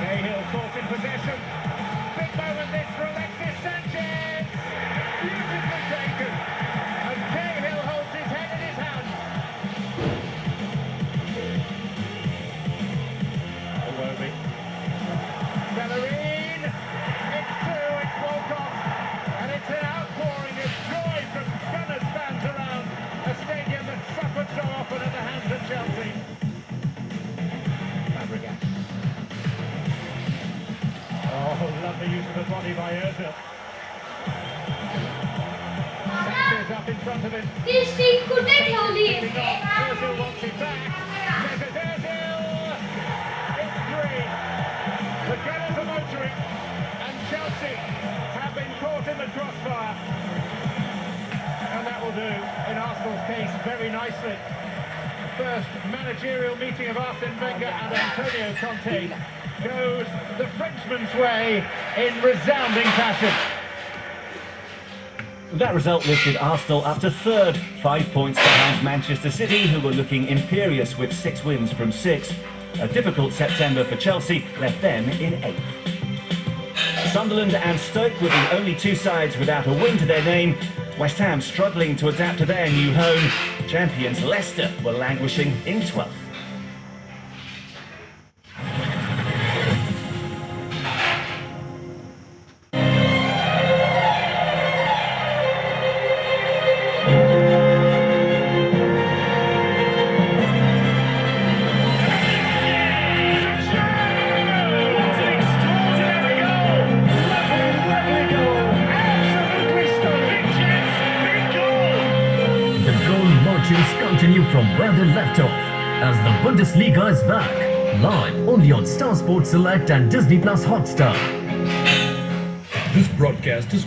Cahill in possession. Lovely use of the body by Ozil. Sanchez up in front of him. Hold it. Moving. Ozil wants it back. Mesut Ozil. It's three. The Gunners are motoring, and Chelsea have been caught in the crossfire. And that will do, in Arsenal's case, very nicely. First managerial meeting of Arsene Wenger and Antonio Conte goes the Frenchman's way in resounding fashion. That result lifted Arsenal up to third, five points behind Manchester City, who were looking imperious with six wins from six. A difficult September for Chelsea left them in eighth. Sunderland and Stoke were the only two sides without a win to their name. West Ham struggling to adapt to their new home. Champions Leicester were languishing in 12th. Goal continue from where they left off as the Bundesliga is back. Live only on Star Sports Select and Disney Plus Hotstar. This broadcast is.